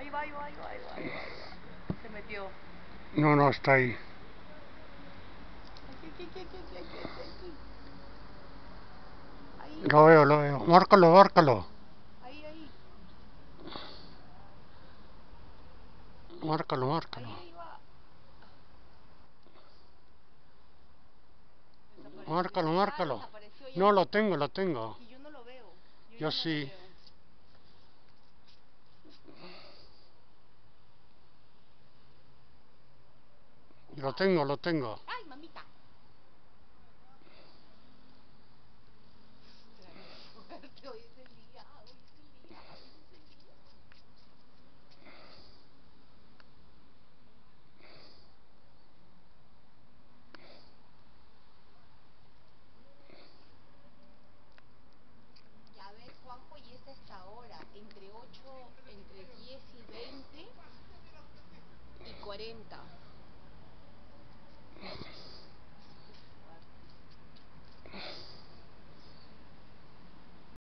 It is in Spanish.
Ahí va, ahí va, ahí va, ahí va, ahí va. Se metió. No, no, está ahí. Aquí, aquí, aquí, aquí, aquí, aquí, aquí. Ahí, Lo veo, lo veo. Márcalo, márcalo. ahí, ahí. Márcalo, Ahí, márcalo. ahí va. Desapareció. Márcalo, Ah, márcalo. ya. No, lo tengo, lo tengo. Y yo no lo veo. Yo ya no lo sí. veo. Lo tengo, lo tengo. ¡Ay, mamita! Entre 8, entre 10 y 20 y 40.